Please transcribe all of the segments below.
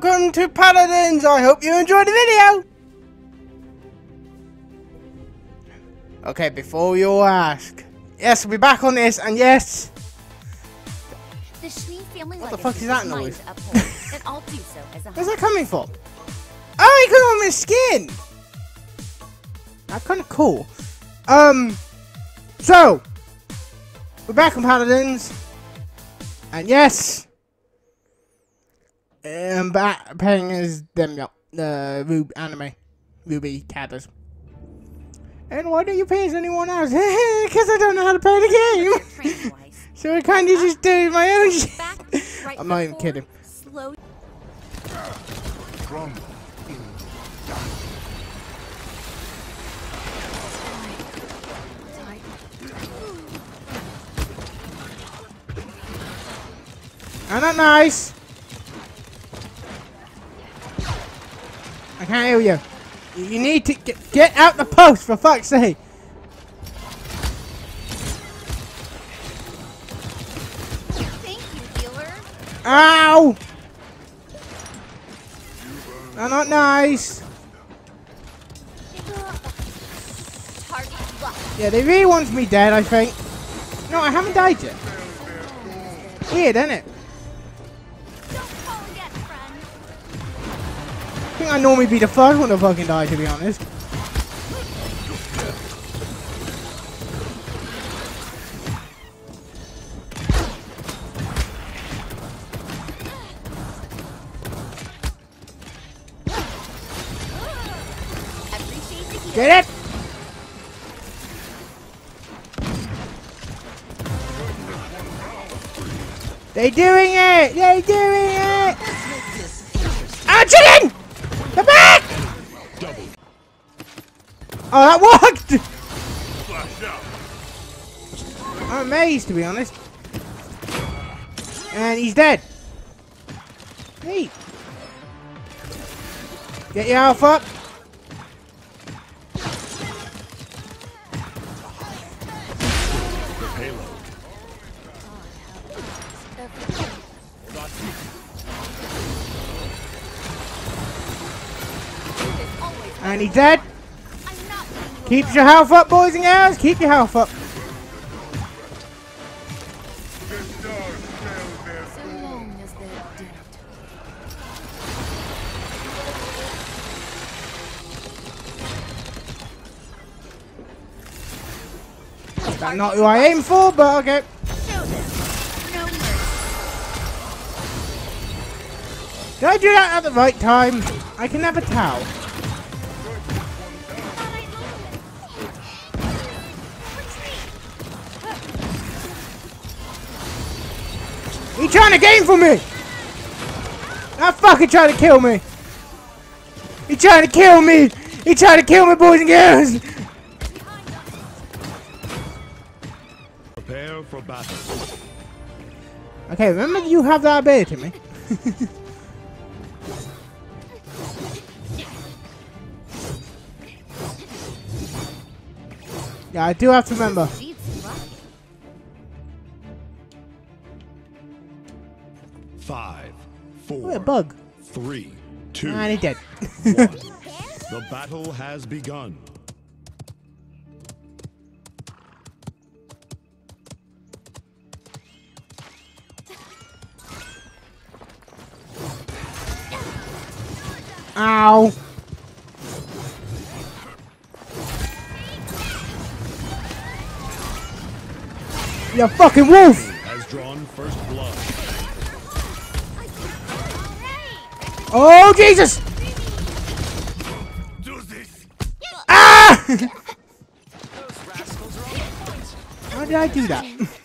welcome to Paladins. I hope you enjoyed the video. Okay, before you ask, yes, we'll be back on this, and yes, The Schnee family What the fuck is that noise? uphold, and I'll do so as a where's that coming from? Oh, he got on my skin. That's kind of cool. Um, so we're back on Paladins, and yes, I'm back playing as them, yeah, the Ruby anime, Ruby Cadders. And why don't you play as anyone else? Because I don't know how to play the game. so I kind of just do my own shit. Right I'm not even kidding. forward, Slow. Crumble. I'm not nice. Can't you. You need to get, get out the post for fuck's sake. Thank you, healer. Ow! Not nice. Yeah, they really want me dead, I think. No, I haven't died yet. Weird, isn't it? Think I normally be the first one to fucking die, to be honest. Get it? They doing it! They doing it! Chicken! Come back! Oh, that worked! I'm amazed, to be honest. And he's dead. Neat. Get your health up. The payload. And he's dead. Keep your health up, boys and girls. Keep your health up. That's not who I aim for, but okay. Did I do that at the right time? I can never tell. He trying to game for me! That fucking trying to kill me! He trying to kill me! He trying to kill me, boys and girls! Prepare for battle. Okay, remember you have that ability, me. yeah, I do have to remember. What a bug. three, two, And he's dead. The battle has begun. Ow. You fucking wolf! Has drawn first blood. Oh, Jesus! Ah! How did I do that?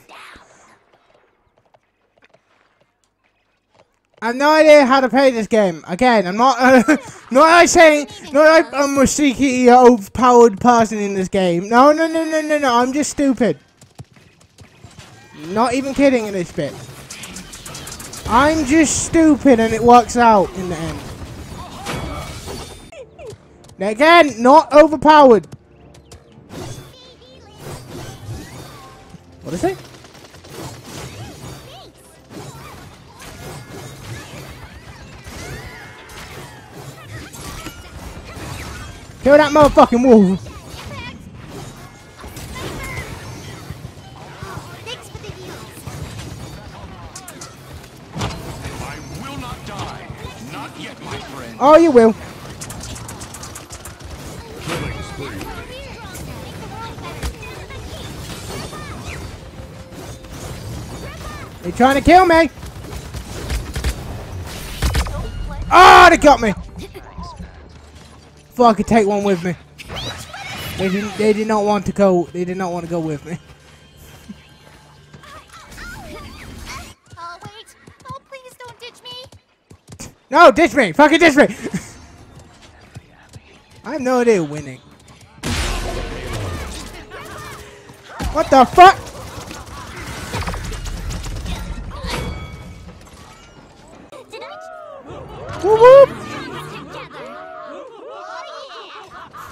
I have no idea how to play this game. Again, I'm not, uh, not like saying, not like I'm a secretly overpowered person in this game. No, no, no, no, no, no. I'm just stupid. Not even kidding in this bit. I'm just stupid and it works out in the end. Again, not overpowered. What is it? Kill that motherfucking wolf. Oh, you will. Killing spree. They trying to kill me. Oh, they got me. Fuck, I could take one with me. They didn't. They did not want to go. They did not want to go with me. Oh, no, ditch me. Fucking ditch me. I have no idea winning. What the fuck? Whoop whoop.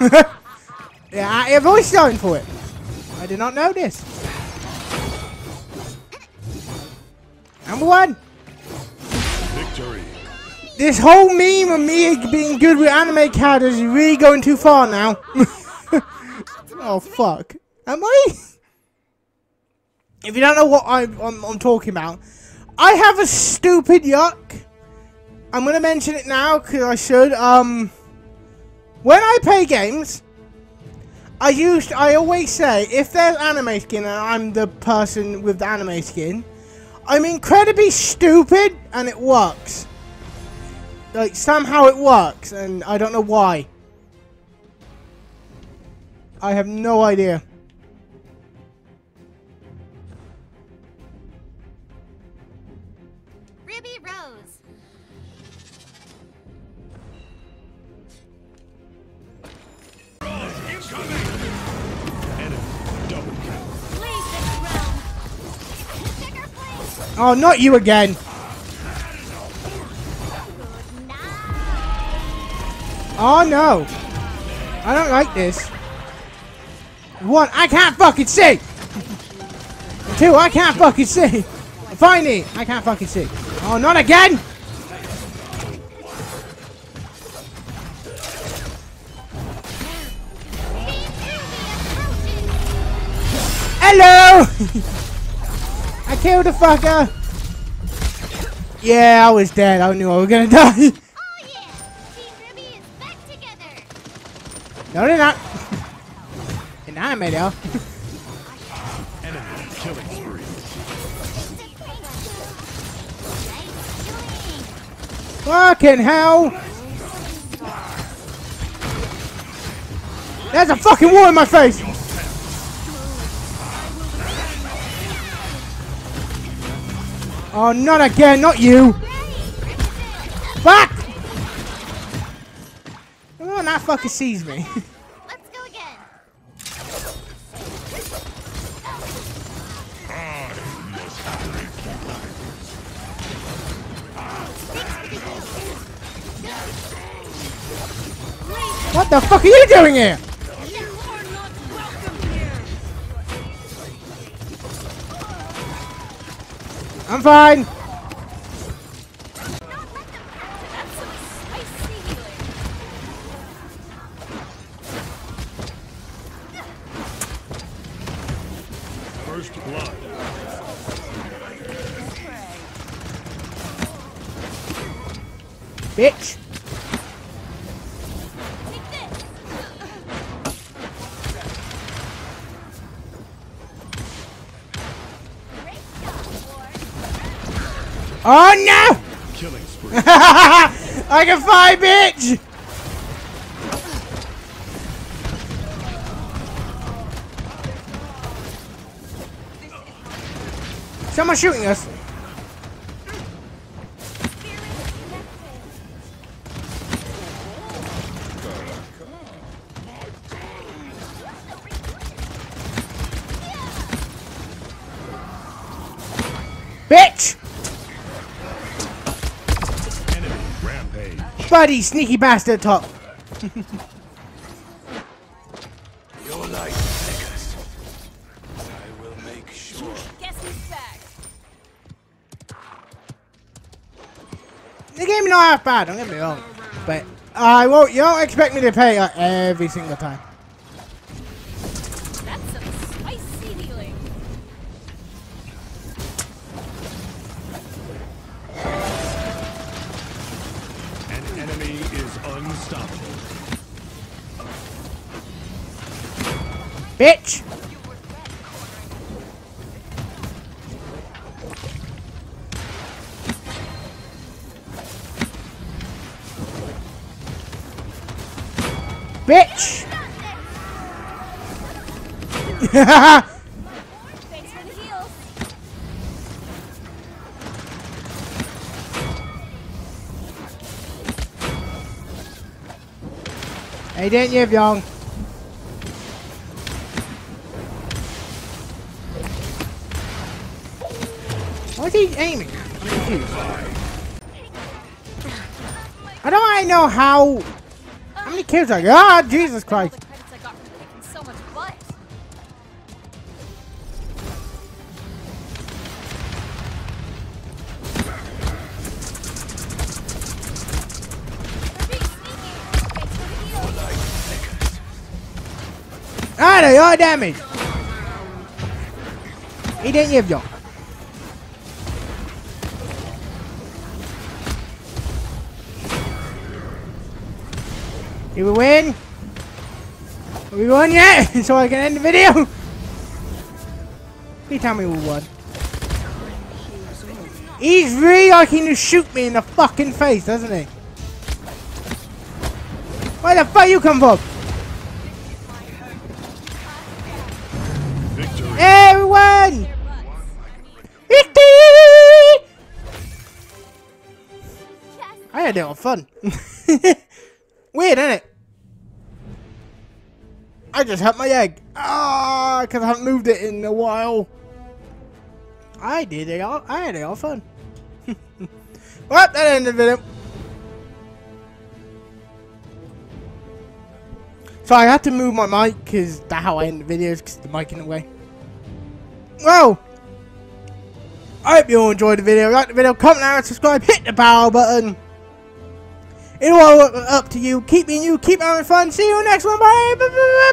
Oh, yeah. I have always for it. I did not know this. Number one. This whole meme of me being good with anime characters is really going too far now. oh fuck. Am I? If you don't know what I'm, I'm, I'm talking about, I have a stupid yuck. I'm gonna mention it now because I should. Um, when I play games, I used. I always say if there's anime skin and I'm the person with the anime skin, I'm incredibly stupid and it works. Like somehow it works, and I don't know why. I have no idea. Ruby Rose. Enemy. Double kill. Leave this realm. Oh, not you again. Oh no. I don't like this. One, I can't fucking see. Two, I can't fucking see. Finally, I can't fucking see. Oh, not again. Hello. I killed the fucker. Yeah, I was dead. I knew I was gonna die. No, they're not. In anime, though. Fucking hell! There's a fucking wall in my face! Oh, not again, not you! Fuck! Come on, that fucker sees me. Let's go again. what the fuck are you doing here? You are not welcome here. I'm fine. Bitch. Take this. Great job, Ward. Oh no! Killing spree. I can fly, bitch! Someone's shooting us. Bitch! Enemy. Rampage. Sneaky bastard top. Your life, Vegas. I will make sure. Guess who's back? The game not half bad, don't get me wrong. But I won't. You don't expect me to pay uh, every single time. Bitch! Bitch! Hey, didn't you, young? He aiming? I'm. I don't really know how. How many I got? Ah, Jesus Christ. I. Ah, they are damage. He didn't give you. Did we win? Are we won yet? so I can end the video? Please tell me we won. He's really liking to shoot me in the fucking face, doesn't he? Where the fuck you come from? Victory. Everyone! Victory! I had it on fun. Weird, isn't it? I just hurt my egg. Ah, because I haven't moved it in a while. I did it all. I had it all fun. well, that ended the video. So I had to move my mic because that's how I end the videos because the mic in the way. Well, I hope you all enjoyed the video. Like the video, comment, and subscribe. Hit the bell button. It's all up, up to you. Keep being you. Keep having fun. See you next one. Bye.